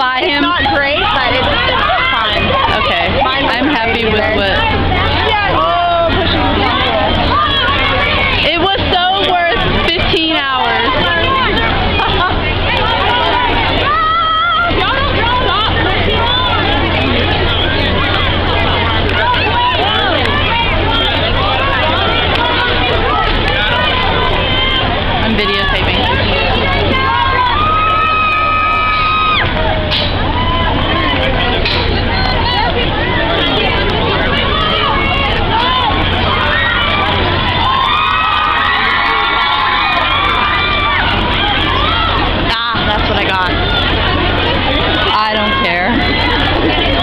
bought him. It's not great, but it's. Yeah.